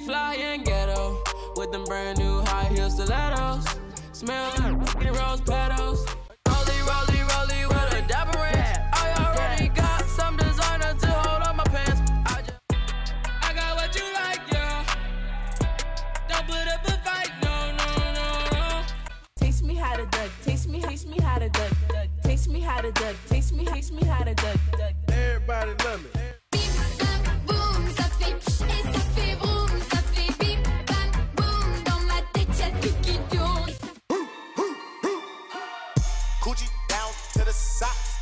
fly and ghetto with them brand new high heel stilettos. Smell like rose petals. Rolly, rolly, rolly with a dapper ranch. I already got some designer to hold on my pants. I just, I got what you like, yeah. Don't put up a fight, no, no, no, no. Taste me how to duck. Taste me, taste me how to duck. duck. Taste me how to duck. Taste me, taste me how to duck. duck. Everybody love me.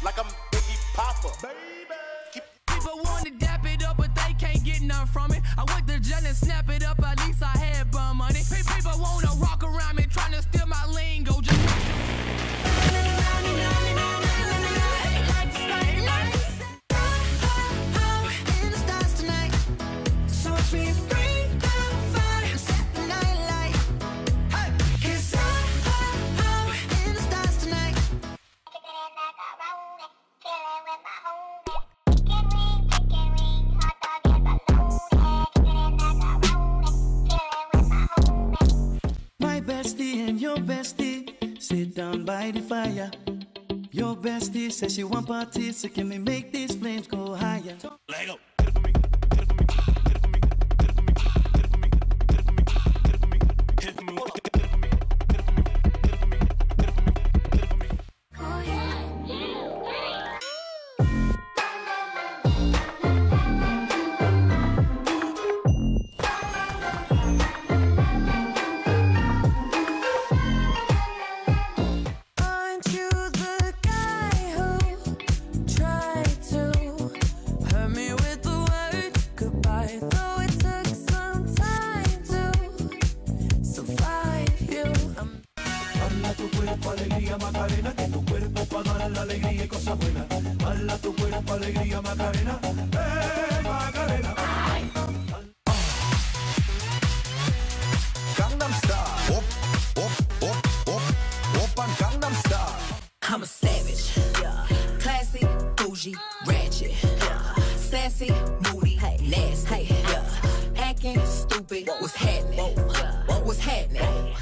Like I'm Biggie Papa. Baby. People want to dap it up, but they can't get none from it. I went to jail and snap it up, bestie and your bestie sit down by the fire. Your bestie says she want parties, so can we make these flames go higher? Lego. Para la alegría y cosas buenas. Hala tu cuerpo, alegría, Macarena, eh, Macarena. Gangnam Style. Op, op, op, op, op on Gangnam Style. I'm a savage. Yeah. Classy, bougie, ratchet. Yeah. Sassy, moody, nasty. Yeah. Acting stupid. What's happening? What's happening?